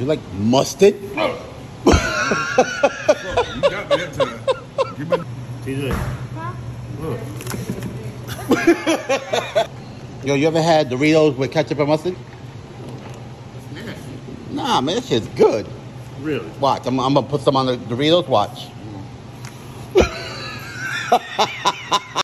You like mustard? bro you got me that time. Give me TJ. Yo, you ever had Doritos with ketchup and mustard? Nah, man, this shit's good. Really? Watch, I'm, I'm gonna put some on the Doritos. Watch.